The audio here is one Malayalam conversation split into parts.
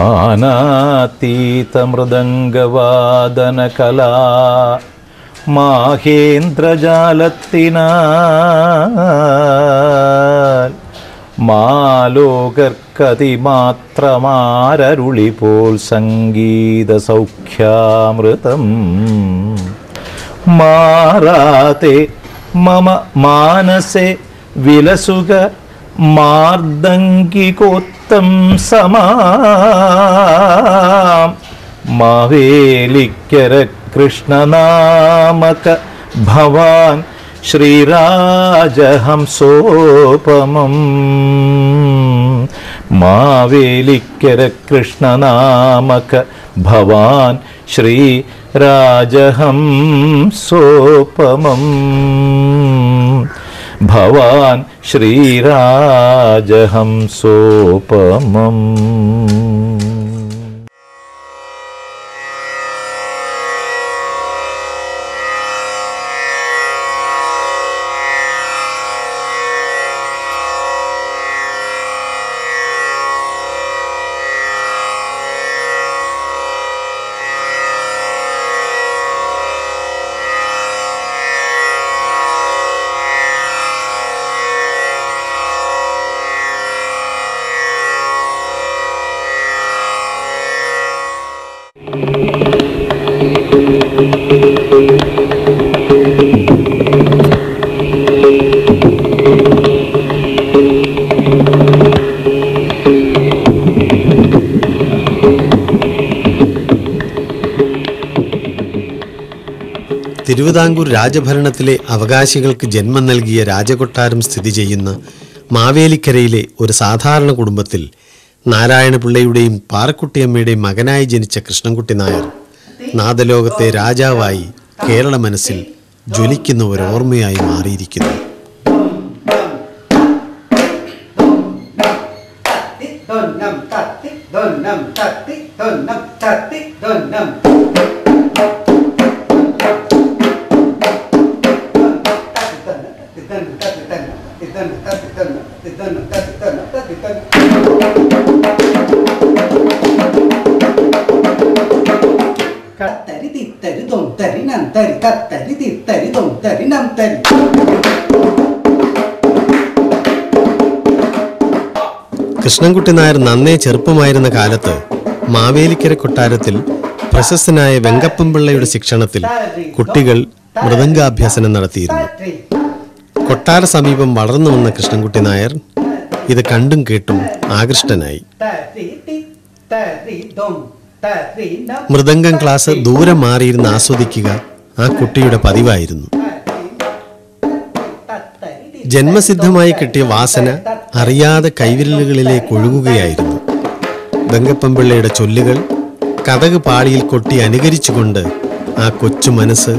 മാനാതീതമൃദംഗവാദനകലാ മാഹേന്ദ്രജാലത്തിനാൽ മാലോകർക്കതിമാത്രമാരരുളി പോൽ സംഗീത സൗഖ്യാമൃതം മാറാതെ മമ മാനസെ വിലസുക മാർദ്ദങ്കികോത്തം സമാം മാവേലിക്കര കൃഷ്ണനാമക ഭവാൻ ശ്രീരാജഹംസോപമം മാവേലിക്കര കൃഷ്ണനാമക ഭവാൻ ശ്രീ രാജഹംസോപമം ഭവാൻ श्रीराजहंसोपमम्। തിരുവിതാംകൂർ രാജഭരണത്തിലെ അവകാശികൾക്ക് ജന്മം നൽകിയ രാജകൊട്ടാരം സ്ഥിതി ചെയ്യുന്ന മാവേലിക്കരയിലെ ഒരു സാധാരണ കുടുംബത്തിൽ നാരായണപിള്ളയുടെയും പാറക്കുട്ടിയമ്മയുടെയും മകനായി ജനിച്ച കൃഷ്ണൻകുട്ടി നായർ നാദലോകത്തെ രാജാവായി കേരള മനസ്സിൽ ജ്വലിക്കുന്ന ഒരു ഓർമ്മയായി മാറിയിരിക്കുന്നു. കത്തരി തിത്തരി തൊന്തരി നന്തരി. കത്തരി തിത്തരി തൊന്തരി നന്തരി. കൃഷ്ണൻകുട്ടി നായർ നന്നേ ചെറുപ്പമായിരുന്ന കാലത്ത് മാവേലിക്കര കൊട്ടാരത്തിൽ പ്രശസ്തനായ വെങ്കപ്പൻപിള്ളയുടെ ശിക്ഷണത്തിൽ കുട്ടികൾ മൃദംഗാഭ്യാസനം നടത്തിയിരുന്നു. കൊട്ടാര സമീപം വളർന്നു വന്ന കൃഷ്ണൻകുട്ടി നായർ ഇത് കണ്ടും കേട്ടും ആകൃഷ്ടനായി. മൃദംഗം ക്ലാസ് ദൂരം മാറിയിരുന്ന് ആസ്വദിക്കുക ആ കുട്ടിയുടെ പതിവായിരുന്നു. ജന്മസിദ്ധമായി കിട്ടിയ വാസന അറിയാതെ കൈവിരലുകളിലേക്ക് ഒഴുകുകയായിരുന്നു. വെങ്കപ്പൻപിള്ളയുടെ ചൊല്ലുകൾ കഥക് പാളിയിൽ കൊട്ടി അനുകരിച്ചുകൊണ്ട് ആ കൊച്ചു മനസ്സ്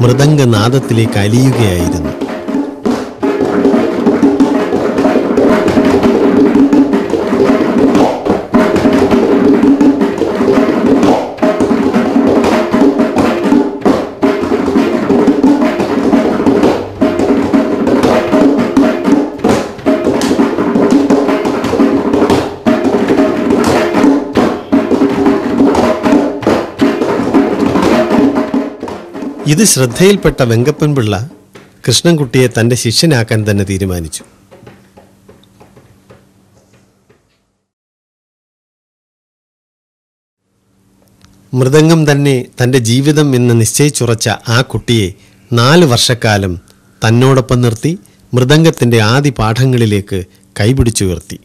മൃദംഗനാദത്തിലേക്ക് അലിയുകയായിരുന്നു. ഇത് ശ്രദ്ധയിൽപ്പെട്ട വെങ്കപ്പൻപിള്ള കൃഷ്ണൻകുട്ടിയെ തന്റെ ശിഷ്യനാക്കാൻ തന്നെ തീരുമാനിച്ചു. മൃദംഗം തന്നെ തന്റെ ജീവിതം എന്ന് നിശ്ചയിച്ചുറച്ച ആ കുട്ടിയെ നാല് വർഷക്കാലം തന്നോടൊപ്പം നിർത്തി മൃദംഗത്തിന്റെ ആദ്യ പാഠങ്ങളിലേക്ക് കൈപിടിച്ചുയർത്തി.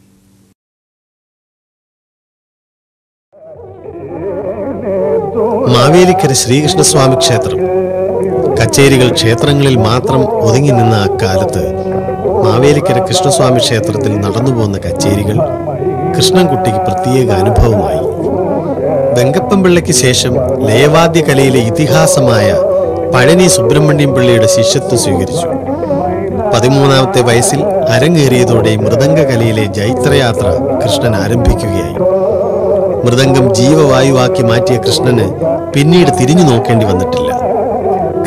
മാവേലിക്കര ശ്രീകൃഷ്ണസ്വാമി ക്ഷേത്രം. കച്ചേരികൾ ക്ഷേത്രങ്ങളിൽ മാത്രം ഒതുങ്ങി നിന്ന അക്കാലത്ത് മാവേലിക്കര കൃഷ്ണസ്വാമി ക്ഷേത്രത്തിൽ നടന്നുപോകുന്ന കച്ചേരികൾ കൃഷ്ണൻകുട്ടിക്ക് പ്രത്യേക അനുഭവമായി. വെങ്കപ്പം പിള്ളയ്ക്ക് ശേഷം ലയവാദ്യ കലയിലെ ഇതിഹാസമായ പഴനി സുബ്രഹ്മണ്യം പിള്ളയുടെ ശിഷ്യത്വം സ്വീകരിച്ചു. പതിമൂന്നാമത്തെ വയസ്സിൽ അരങ്ങേറിയതോടെ മൃദംഗ കലയിലെ ജൈത്രയാത്ര കൃഷ്ണൻ ആരംഭിക്കുകയായി. മൃദംഗം ജീവവായുവാക്കി മാറ്റിയ കൃഷ്ണന് പിന്നീട് തിരിഞ്ഞു നോക്കേണ്ടി വന്നിട്ടില്ല.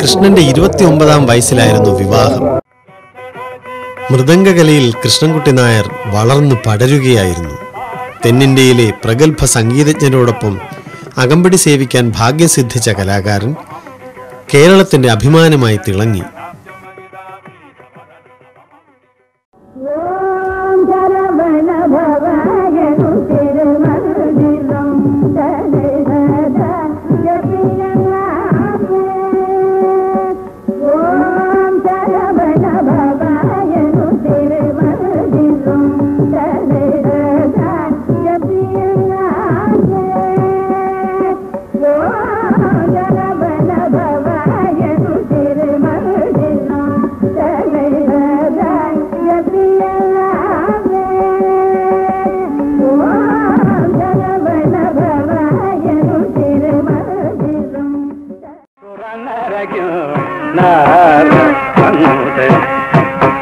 കൃഷ്ണന്റെ ഇരുപത്തിയൊമ്പതാം വയസ്സിലായിരുന്നു വിവാഹം. മൃദംഗകലയിൽ കൃഷ്ണൻകുട്ടി നായർ വളർന്നു പടരുകയായിരുന്നു. തെന്നിന്ത്യയിലെ പ്രഗത്ഭ സംഗീതജ്ഞരോടൊപ്പം അകമ്പടി സേവിക്കാൻ ഭാഗ്യം സിദ്ധിച്ച കലാകാരൻ കേരളത്തിന്റെ അഭിമാനമായി തിളങ്ങി.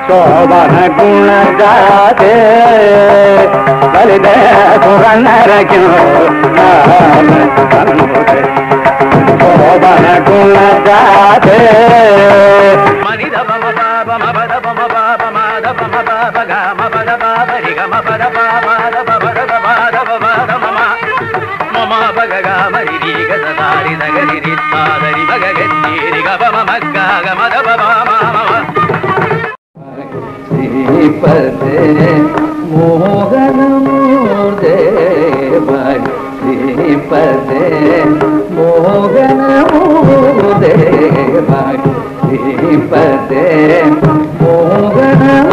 சோபன குணஜாதே வலித சுரநரகின் சோபன குணஜாதே மனித பம பாப மபத பம பாப மாத பம பாப காம பத மமா பக காமரி நகரி ரித்தாதரி பககத்தீரி శ్రీపదే మోహనమూర్దే శ్రీపదే మోహనమూర్దే శ్రీపదే మోహనమూ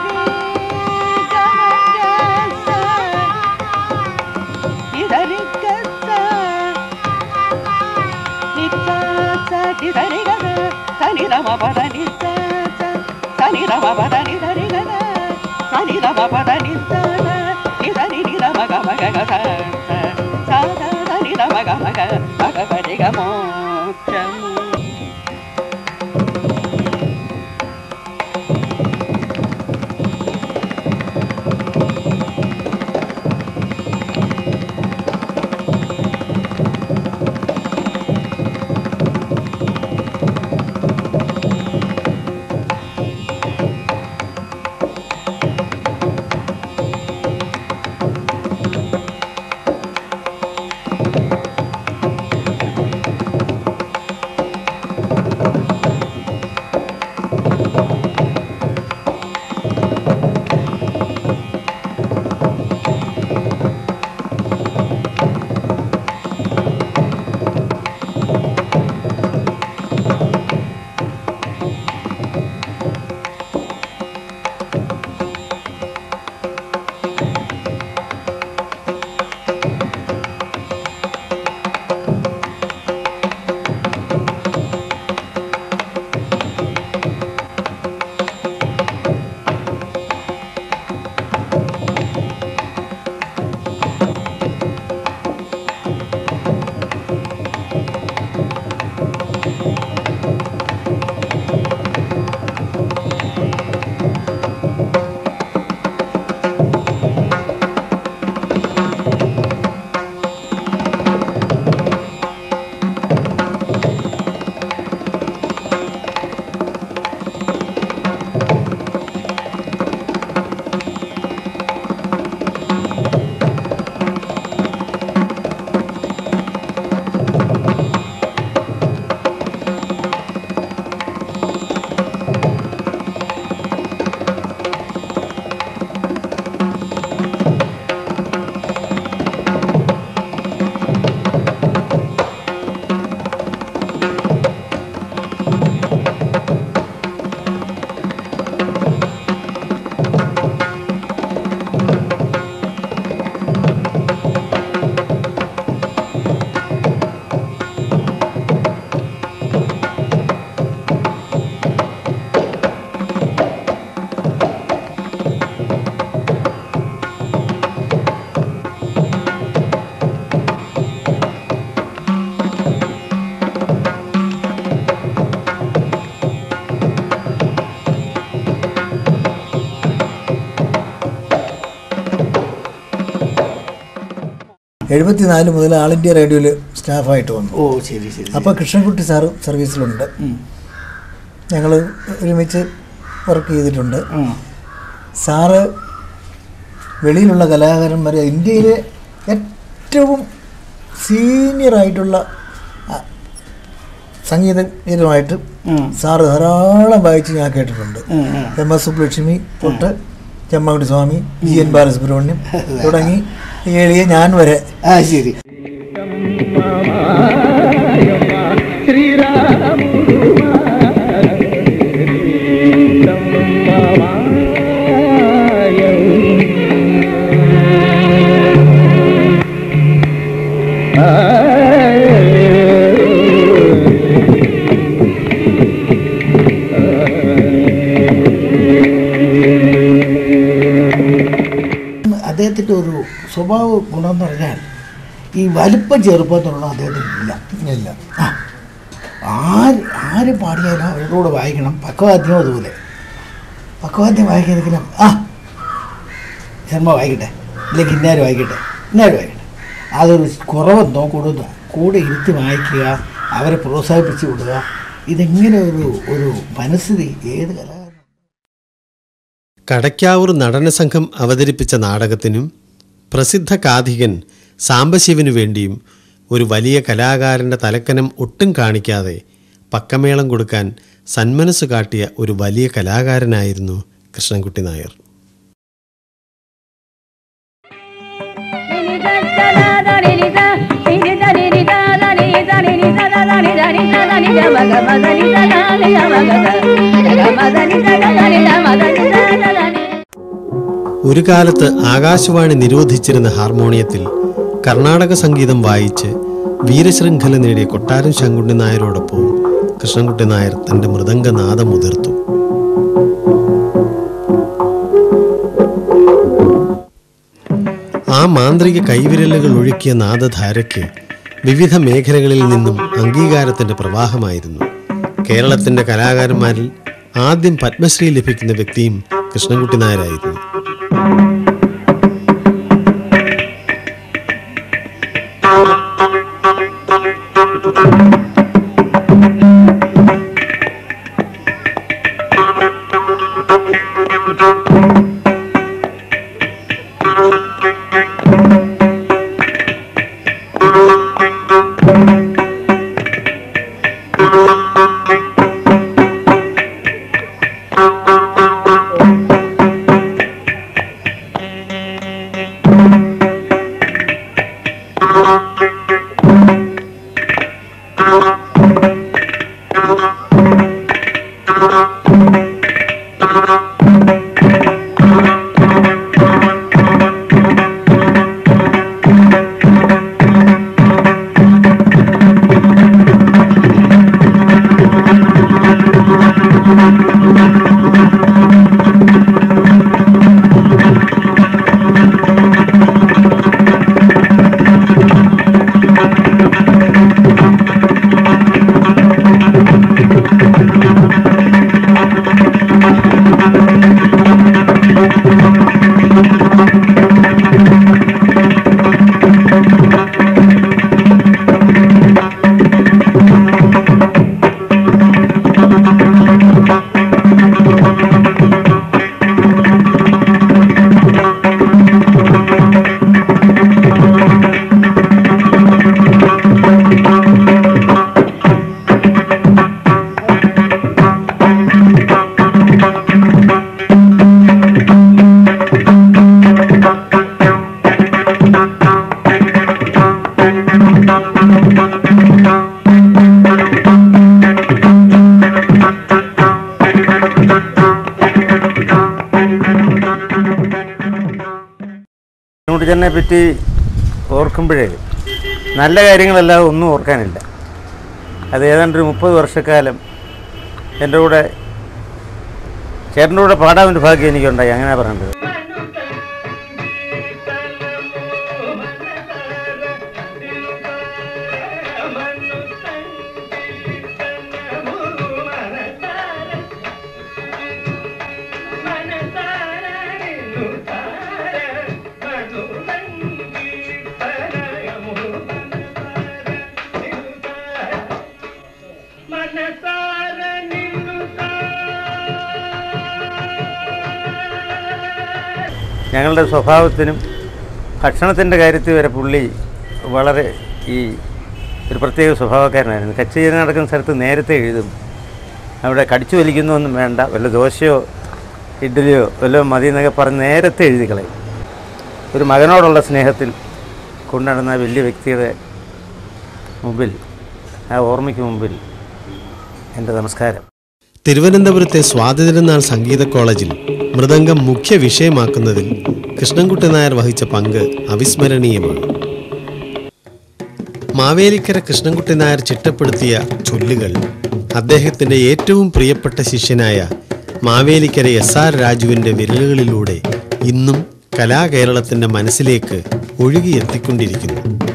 సని రమ పదని సని రమ పదని ధరి గని రమ పదని എഴുപത്തിനാല് മുതൽ ആൾ ഇന്ത്യ റേഡിയോയിൽ സ്റ്റാഫായിട്ട് വന്നു. ഓ ശരി ശരി അപ്പോൾ കൃഷ്ണൻകുട്ടി സാറ് സർവീസിലുണ്ട്. ഞങ്ങൾ ഒരുമിച്ച് വർക്ക് ചെയ്തിട്ടുണ്ട്. സാറ് വെളിയിലുള്ള കലാകാരന്മാരെ ഇന്ത്യയിലെ ഏറ്റവും സീനിയറായിട്ടുള്ള സംഗീതജ്ഞരുമായിട്ട് സാറ് ധാരാളം വായിച്ച് ഞാൻ കേട്ടിട്ടുണ്ട്. എം എസ് സുബ്ലക്ഷ്മി തൊട്ട് ചെമ്മകുടി സ്വാമി ജി എൻ ബാലസുബ്രഹ്മണ്യം തുടങ്ങി എഴുതിയ എളിയ ഞാൻ വരെ. ആ ശരി ഈ വലിപ്പം ചെറുപ്പത്തിലുള്ള അദ്ദേഹത്തിന് ഇല്ല. ഇല്ല. ആ. ആര് ആര് പാടിയാലും അവരുടെ കൂടെ വായിക്കണം. പക്വാദ്യം അതുപോലെ. പക്വാദ്യം വായിക്കുന്നെങ്കിലും ആ. ശർമ്മ വായിക്കട്ടെ. ഇല്ലെങ്കിൽ ഇന്നേരം വായിക്കട്ടെ? ഇന്നേരം വായിക്കട്ടെ? അതൊരു കുറവെന്നോ കൂടുന്നോ കൂടെ ഇരുത്തി വായിക്കുക അവരെ പ്രോത്സാഹിപ്പിച്ചു വിടുക ഇതെങ്ങനെ ഒരു ഒരു മനസ്സിതി ഏത് കലാകാരനും നടന സംഘം അവതരിപ്പിച്ച നാടകത്തിനും പ്രസിദ്ധ കാഥികൻ സാംബശിവനു വേണ്ടിയും ഒരു വലിയ കലാകാരന്റെ തലക്കനം ഒട്ടും കാണിക്കാതെ പക്കമേളം കൊടുക്കാൻ സന്മനസ് കാട്ടിയ ഒരു വലിയ കലാകാരനായിരുന്നു കൃഷ്ണൻകുട്ടി നായർ. ഒരു കാലത്ത് ആകാശവാണി നിരോധിച്ചിരുന്ന ഹാർമോണിയത്തിൽ കർണാടക സംഗീതം വായിച്ച് വീരശൃംഖല നേടിയ കൊട്ടാരം ശങ്കുണ്ണി നായരോടൊപ്പം കൃഷ്ണൻകുട്ടി നായർ തന്റെ മൃദംഗനാദം മുതിർത്തു. ആ മാന്ത്രിക കൈവിരലുകൾ ഒഴുക്കിയ നാദധാരയ്ക്ക് വിവിധ മേഖലകളിൽ നിന്നും അംഗീകാരത്തിന്റെ പ്രവാഹമായിരുന്നു. കേരളത്തിന്റെ കലാകാരന്മാരിൽ ആദ്യം പത്മശ്രീ ലഭിക്കുന്ന വ്യക്തിയും കൃഷ്ണൻകുട്ടി നായരായിരുന്നു. കുട്ടിച്ചനെ പറ്റി ഓർക്കുമ്പോഴേ നല്ല കാര്യങ്ങളല്ലാതെ ഒന്നും ഓർക്കാനില്ല. അത് ഏതാണ്ട് ഒരു മുപ്പത് വർഷക്കാലം എന്റെ കൂടെ ചേട്ടന്റെ കൂടെ പാടാൻ ഒരു ഭാഗ്യം എനിക്കുണ്ടായി. അങ്ങനെ പറയേണ്ടത്. ഞങ്ങളുടെ സ്വഭാവത്തിനും ഭക്ഷണത്തിന്റെ കാര്യത്തിൽ വരെ പുള്ളി വളരെ ഈ ഒരു പ്രത്യേക സ്വഭാവക്കാരനായിരുന്നു. കച്ചേരി നടക്കുന്ന സ്ഥലത്ത് നേരത്തെ എഴുതും. അവിടെ കടിച്ചു വലിക്കുന്നൊന്നും വേണ്ട വല്ല ദോശയോ ഇഡ്ഡലിയോ വല്ലതും മതി എന്നൊക്കെ പറഞ്ഞ് നേരത്തെ എഴുതി കളയും. ഒരു മകനോടുള്ള സ്നേഹത്തിൽ കൊണ്ടുനടന്ന വലിയ വ്യക്തിയുടെ മുമ്പിൽ ആ ഓർമ്മയ്ക്ക് മുമ്പിൽ എന്റെ നമസ്കാരം. തിരുവനന്തപുരത്തെ സ്വാതന്ത്ര്യനാൾ സംഗീത കോളേജിൽ മൃദംഗം മുഖ്യ വിഷയമാക്കുന്നതിൽ കൃഷ്ണൻകുട്ടി നായർ വഹിച്ച പങ്ക് അവിസ്മരണീയമാണ്. മാവേലിക്കര കൃഷ്ണൻകുട്ടി നായർ ചിട്ടപ്പെടുത്തിയ ചൊല്ലുകൾ അദ്ദേഹത്തിന്റെ ഏറ്റവും പ്രിയപ്പെട്ട ശിഷ്യനായ മാവേലിക്കര എസ് ആർ രാജുവിന്റെ വിരലുകളിലൂടെ ഇന്നും കലാകേരളത്തിന്റെ മനസ്സിലേക്ക് ഒഴുകിയെത്തിക്കൊണ്ടിരിക്കുന്നു.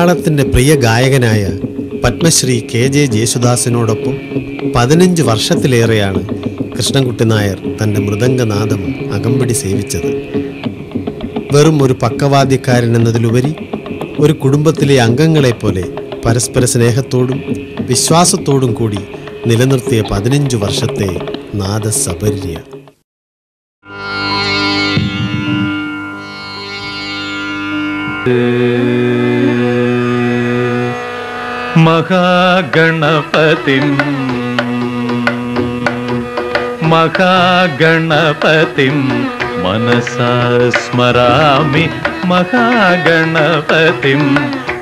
മലയാളത്തിന്റെ പ്രിയ ഗായകനായ പത്മശ്രീ കെ ജെ ജയേശുദാസിനോടൊപ്പം പതിനഞ്ച് വർഷത്തിലേറെയാണ് കൃഷ്ണൻകുട്ടി നായർ തന്റെ മൃദംഗനാദം അകമ്പടി സേവിച്ചത്. വെറും ഒരു പക്കവാദ്യക്കാരൻ എന്നതിലുപരി ഒരു കുടുംബത്തിലെ അംഗങ്ങളെപ്പോലെ പരസ്പര സ്നേഹത്തോടും വിശ്വാസത്തോടും കൂടി നിലനിർത്തിയ പതിനഞ്ച് വർഷത്തെ महागणपतिम्। महागणपतिं मनसा स्मरामि महागणपतिम्।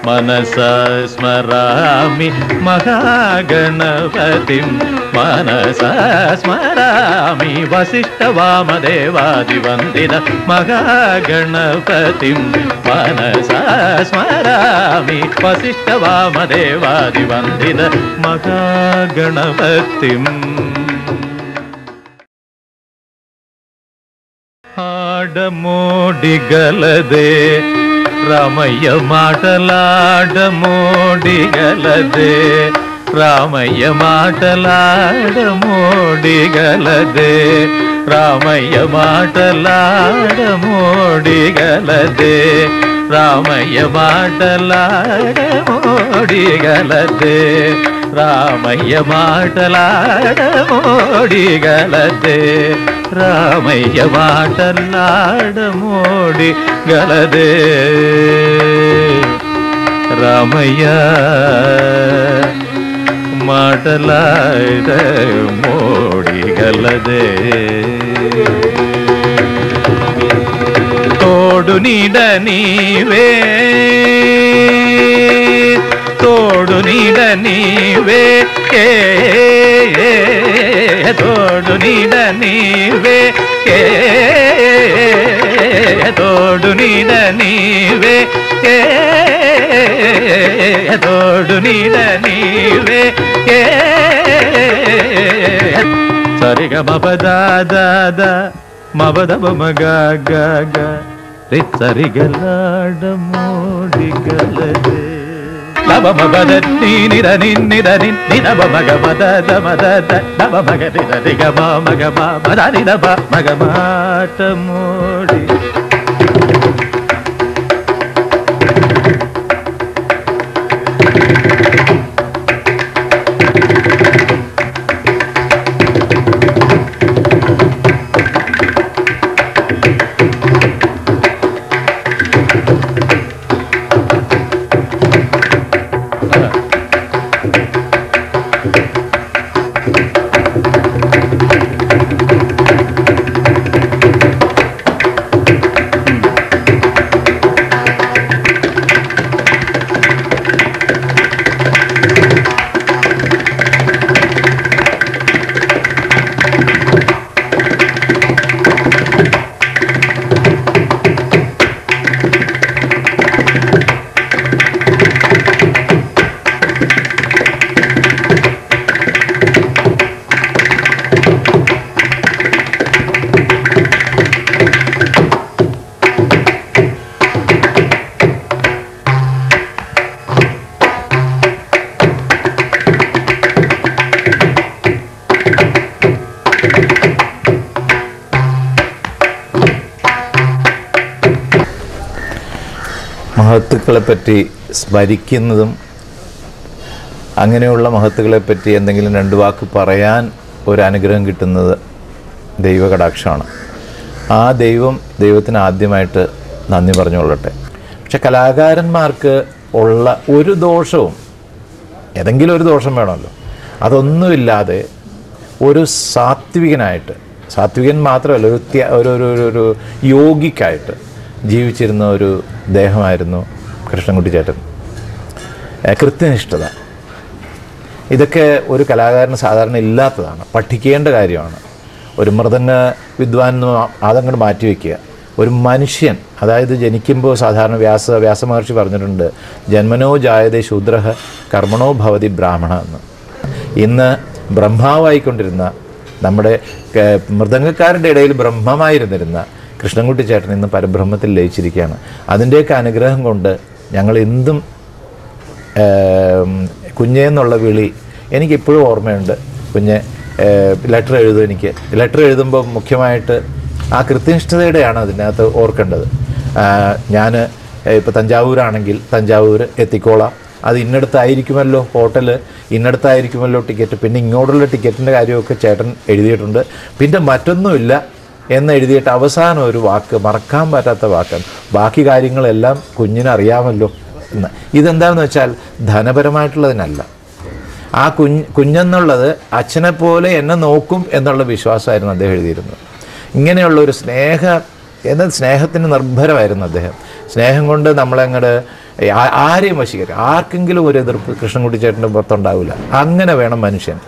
मनसा स्मरामि महागणपतिं। मनसा स्मरामि वसिष्ठवामदेवादिवन्दिन महागणपतिं। मनसा स्मरामि वसिष्ठवामदेवादिवन्दिन महागणपतिम् गणपतिं हाडमोडि ರಾಮಯ್ಯ ಮಾಟಲಾಡ ಮೋಡಿಗಲದೆ ರಾಮಯ್ಯ ಮಾಟಲಾಡ ಮೋಡಿಗಲದೆ ರಾಮಯ್ಯ ಮಾಟಲಾಡ ಮೋಡಿಗಲದೆ ರಾಮಯ್ಯ ಮಾಟಲಾಡ ಮೋಡಿಗಲದೆ రామయ్య మాటలాడమోడిగలదే రామయ్య మాటలాడమోడిగలదే రామయ్య మాటలాడ మోడిగలదే తోడు నీడ నీవే తోడు నీడ నీవే. ఏ, తోడు నీడ నీవే. ఏ, తోడు నీడ నీవే. ఏ, తోడు నీడ నీవే. ఏ సరిగ మపద దాద మపద మగ గ గ రి సరిగలాడ మోడిగలదే நவமபதத்தி நிரனின் நிரனின் நினவ மக மத மத நவ மக நிர நிகமா மகமா மத நினப மகமாட்டமோடி മഹത്തുക്കളെപ്പറ്റി സ്മരിക്കുന്നതും അങ്ങനെയുള്ള മഹത്തുക്കളെപ്പറ്റി എന്തെങ്കിലും രണ്ട് വാക്ക് പറയാൻ ഒരു അനുഗ്രഹം കിട്ടുന്നത് ദൈവകടാക്ഷമാണ് ആ ദൈവം ദൈവത്തിന് ആദ്യമായിട്ട് നന്ദി പറഞ്ഞുകൊള്ളട്ടെ. പക്ഷെ കലാകാരന്മാർക്ക് ഉള്ള ഒരു ദോഷവും ഏതെങ്കിലും ഒരു ദോഷം വേണമല്ലോ അതൊന്നുമില്ലാതെ ഒരു സാത്വികനായിട്ട് സാത്വികൻ മാത്രമല്ല ഒരു ഒരു ഒരു യോഗിക്കായിട്ട് ജീവിച്ചിരുന്ന ഒരു ദേഹമായിരുന്നു കൃഷ്ണൻകുട്ടി ചേട്ടൻ. കൃത്യനിഷ്ഠത. ഇതൊക്കെ ഒരു കലാകാരന് സാധാരണ ഇല്ലാത്തതാണ്. പഠിക്കേണ്ട കാര്യമാണ്. ഒരു മൃദംഗ വിദ്വാൻ എന്ന് മാറ്റി മാറ്റിവെക്കുക ഒരു മനുഷ്യൻ അതായത് ജനിക്കുമ്പോൾ സാധാരണ വ്യാസ വ്യാസമഹർഷി പറഞ്ഞിട്ടുണ്ട് ജന്മനോ ജായതേ ശൂദ്രഹ കർമ്മണോ ഭവതി ബ്രാഹ്മണ എന്ന്. ഇന്ന് ബ്രഹ്മാവായിക്കൊണ്ടിരുന്ന നമ്മുടെ മൃദംഗക്കാരുടെ ഇടയിൽ ബ്രഹ്മമായിരുന്നിരുന്ന കൃഷ്ണൻകുട്ടി ചേട്ടൻ ഇന്ന് പരബ്രഹ്മത്തിൽ ലയിച്ചിരിക്കുകയാണ്. അതിന്റെയൊക്കെ അനുഗ്രഹം കൊണ്ട് ഞങ്ങൾ എന്തും കുഞ്ഞേന്നുള്ള വിളി എനിക്കിപ്പോഴും ഓർമ്മയുണ്ട്. കുഞ്ഞ് ലെറ്റർ എഴുതും എനിക്ക്. ലെറ്റർ എഴുതുമ്പോൾ മുഖ്യമായിട്ട് ആ കൃത്യനിഷ്ഠതയുടെയാണ് അതിനകത്ത് ഓർക്കേണ്ടത്. ഞാൻ ഇപ്പോൾ തഞ്ചാവൂരാണെങ്കിൽ തഞ്ചാവൂർ എത്തിക്കോളാം. അത് ഇന്നടത്തായിരിക്കുമല്ലോ ഹോട്ടൽ ഇന്നടത്തായിരിക്കുമല്ലോ ടിക്കറ്റ്. പിന്നെ ഇങ്ങോട്ടുള്ള ടിക്കറ്റിന്റെ കാര്യമൊക്കെ ചേട്ടൻ എഴുതിയിട്ടുണ്ട്. പിന്നെ മറ്റൊന്നുമില്ല. എന്ന് എഴുതിയിട്ട് അവസാനം ഒരു വാക്ക് മറക്കാൻ പറ്റാത്ത വാക്കാണ്. ബാക്കി കാര്യങ്ങളെല്ലാം കുഞ്ഞിനറിയാമല്ലോ എന്ന്. ഇതെന്താണെന്ന് വെച്ചാൽ ധനപരമായിട്ടുള്ളതിനല്ല. ആ കുഞ്ഞ് കുഞ്ഞെന്നുള്ളത് അച്ഛനെ പോലെ എന്നെ നോക്കും എന്നുള്ള വിശ്വാസമായിരുന്നു അദ്ദേഹം എഴുതിയിരുന്നത്. ഇങ്ങനെയുള്ള ഒരു സ്നേഹ എന്ന സ്നേഹത്തിന് നിർഭരമായിരുന്നു അദ്ദേഹം. സ്നേഹം കൊണ്ട് നമ്മളങ്ങോട്ട് ആരെയും വശീകരിക്കും. ആർക്കെങ്കിലും ഒരു എതിർപ്പ് കൃഷ്ണൻകുട്ടി ചേട്ടന്റെ പുറത്തുണ്ടാവില്ല. അങ്ങനെ വേണം മനുഷ്യൻ.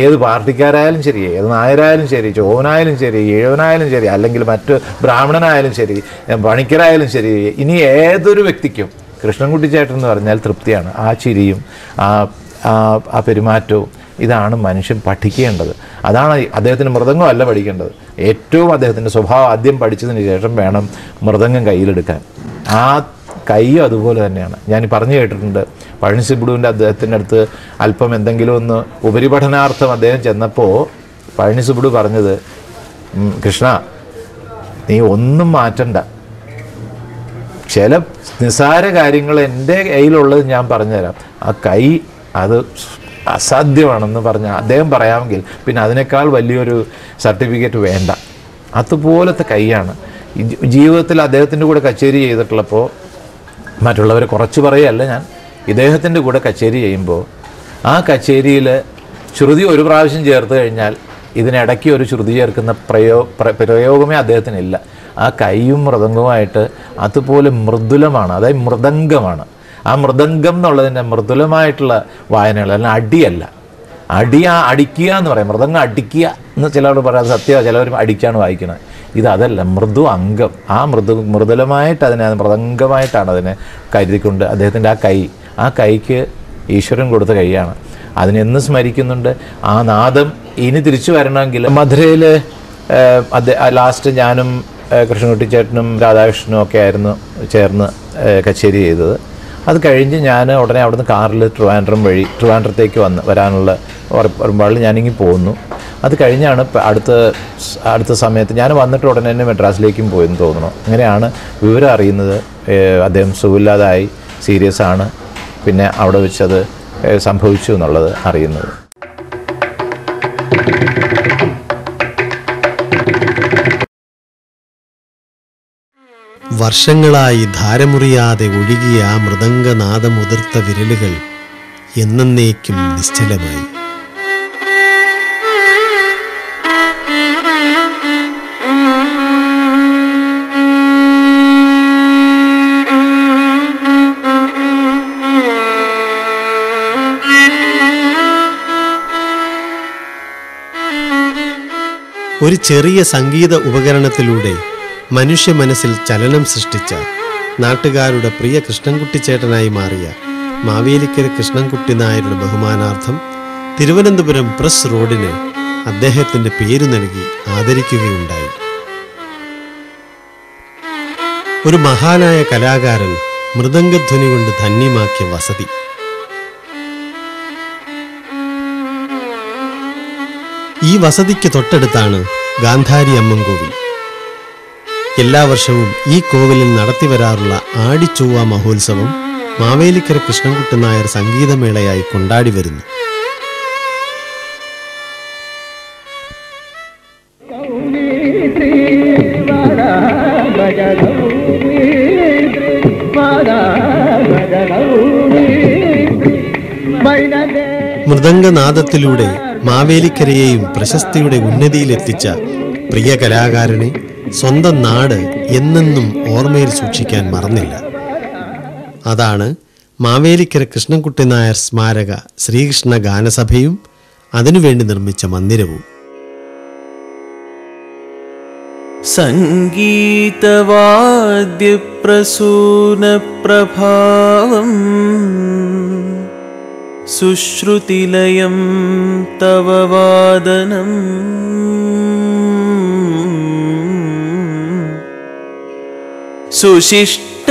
ഏത് പാർട്ടിക്കാരായാലും ശരി ഏത് നായരായാലും ശരി ചോവനായാലും ശരി ഏഴവനായാലും ശരി അല്ലെങ്കിൽ മറ്റ് ബ്രാഹ്മണനായാലും ശരി പണിക്കരായാലും ശരി ഇനി ഏതൊരു വ്യക്തിക്കും കൃഷ്ണൻകുട്ടി ചേട്ടൻ എന്ന് പറഞ്ഞാൽ തൃപ്തിയാണ്. ആ ചിരിയും ആ ആ പെരുമാറ്റവും ഇതാണ് മനുഷ്യൻ പഠിക്കേണ്ടത്. അതാണ് അദ്ദേഹത്തിന് മൃദംഗം അല്ല പഠിക്കേണ്ടത്. ഏറ്റവും അദ്ദേഹത്തിന്റെ സ്വഭാവം ആദ്യം പഠിച്ചതിന് ശേഷം വേണം മൃദംഗം കയ്യിലെടുക്കാൻ. ആ കൈയും അതുപോലെ തന്നെയാണ്. ഞാൻ പറഞ്ഞു കേട്ടിട്ടുണ്ട് പഴനിസിബുഡുവിന്റെ അദ്ദേഹത്തിന്റെ അടുത്ത് അല്പം എന്തെങ്കിലും ഒന്ന് ഉപരിപഠനാർത്ഥം അദ്ദേഹം ചെന്നപ്പോൾ പഴനിസിബുഡു പറഞ്ഞത് "ഉം, കൃഷ്ണ നീ ഒന്നും മാറ്റണ്ട. ചില നിസാര കാര്യങ്ങൾ എന്റെ കയ്യിലുള്ളത് ഞാൻ പറഞ്ഞുതരാം. ആ കൈ അത് അസാധ്യമാണെന്ന് പറഞ്ഞ അദ്ദേഹം പറയാമെങ്കിൽ പിന്നെ അതിനേക്കാൾ വലിയൊരു സർട്ടിഫിക്കറ്റ് വേണ്ട. അതുപോലത്തെ കൈയാണ്. ജീവിതത്തിൽ അദ്ദേഹത്തിന്റെ കൂടെ കച്ചേരി ചെയ്തിട്ടുള്ളപ്പോൾ മറ്റുള്ളവരെ കുറച്ച് പറയല്ല ഞാൻ. ഇദ്ദേഹത്തിന്റെ കൂടെ കച്ചേരി ചെയ്യുമ്പോൾ ആ കച്ചേരിയിൽ ശ്രുതി ഒരു പ്രാവശ്യം ചേർത്ത് കഴിഞ്ഞാൽ ഇതിനിടയ്ക്ക് ഒരു ശ്രുതി ചേർക്കുന്ന പ്രയോ പ്രയോഗമേ അദ്ദേഹത്തിനില്ല. ആ കൈയും മൃദംഗവുമായിട്ട് അതുപോലെ മൃദുലമാണ് അതായത് മൃദംഗമാണ്. ആ മൃദംഗം എന്നുള്ളതിന്റെ മൃദുലമായിട്ടുള്ള വായനകൾ അല്ല അടിയല്ല. അടി ആ അടിക്കുക എന്ന് പറയും. മൃദംഗം അടിക്കുക എന്ന് ചിലവർ പറയാം സത്യം ചിലവർ അടിക്കാണ് വായിക്കുന്നത്. അതല്ല മൃദു അംഗം. ആ മൃദു മൃദുലമായിട്ട് അതിനെ മൃദംഗമായിട്ടാണ് അതിനെ കരുതിക്കൊണ്ട് അദ്ദേഹത്തിന്റെ ആ കൈ ആ കൈക്ക് ഈശ്വരൻ കൊടുത്ത കൈയാണ്. അതിനെന്ന് സ്മരിക്കുന്നുണ്ട്? ആ നാദം ഇനി തിരിച്ചു വരണമെങ്കിൽ മധുരയിൽ ലാസ്റ്റ് ഞാനും കൃഷ്ണൻകുട്ടി ചേട്ടനും രാധാകൃഷ്ണനും ഒക്കെ ആയിരുന്നു ചേർന്ന് കച്ചേരി ചെയ്തത്. അത് കഴിഞ്ഞ് ഞാൻ ഉടനെ അവിടുന്ന് കാറിൽ ട്രിവാൻഡ്രം വഴി ട്രിവാൻഡ്രത്തേക്ക് വന്ന് വരാനുള്ള ഉറപ്പാളിൽ ഞാനിങ്ങി പോകുന്നു അത് കഴിഞ്ഞാണ് അടുത്ത അടുത്ത സമയത്ത് ഞാൻ വന്നിട്ട് ഉടനെ തന്നെ മെഡ്രാസിലേക്കും പോയെന്ന് തോന്നുന്നു. അങ്ങനെയാണ് വിവരം അറിയുന്നത്. അദ്ദേഹം സുഖമില്ലാതായി സീരിയസ് ആണ് പിന്നെ അവിടെ വെച്ചത് സംഭവിച്ചു എന്നുള്ളത് അറിയുന്നത്. വർഷങ്ങളായി ധാരമുറിയാതെ ഒഴുകിയ ആ മൃദംഗനാദമുതിർത്ത വിരലുകൾ എന്നേക്കും നിശ്ചലമായി. ഒരു ചെറിയ സംഗീത ഉപകരണത്തിലൂടെ മനുഷ്യ മനസ്സിൽ ചലനം സൃഷ്ടിച്ച നാട്ടുകാരുടെ പ്രിയ കൃഷ്ണൻകുട്ടിച്ചേട്ടനായി മാറിയ മാവേലിക്കര കൃഷ്ണൻകുട്ടി നായരുടെ ബഹുമാനാർത്ഥം തിരുവനന്തപുരം പ്രസ് റോഡിന് അദ്ദേഹത്തിന്റെ പേരു നൽകി ആദരിക്കുകയുണ്ടായി. ഒരു മഹാനായ കലാകാരൻ മൃദംഗധ്വനി കൊണ്ട് ധന്യമാക്കിയ വസതി. ഈ വസതിക്ക് തൊട്ടടുത്താണ് ഗാന്ധാരി അമ്മൻ കോവിൽ. എല്ലാ വർഷവും ഈ കോവിലിൽ നടത്തിവരാറുള്ള ആടിച്ചൊവ്വ മഹോത്സവം മാവേലിക്കര കൃഷ്ണൻകുട്ടി നായർ സംഗീതമേളയായി കൊണ്ടാടി വരുന്നു. മൃദംഗനാദത്തിലൂടെ മാവേലിക്കരയെയും പ്രശസ്തിയുടെ ഉന്നതിയിലെത്തിച്ച പ്രിയ കലാകാരനെ സ്വന്തം നാട് എന്നെന്നും ഓർമ്മയിൽ സൂക്ഷിക്കാൻ മറന്നില്ല അതാണ് മാവേലിക്കര കൃഷ്ണൻകുട്ടി നായർ സ്മാരക ശ്രീകൃഷ്ണ ഗാനസഭയും അതിനുവേണ്ടി നിർമ്മിച്ച മന്ദിരവും सङ्गीतवाद्यप्रसूनप्रभावम् सुश्रुतिलयं तव वादनम्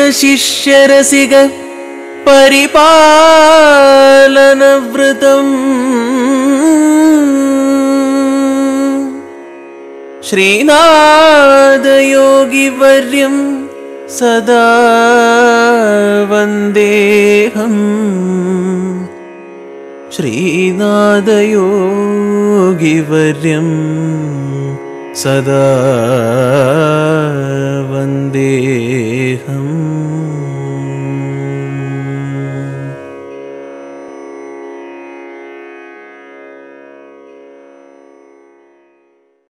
सुशिष्टशिष्यरसिग परिपालनवृतम् श्रीनादयोगिवर्यं सदा वन्देऽहम् श्रीनादयोगिवर्यं सदा वन्देऽहम्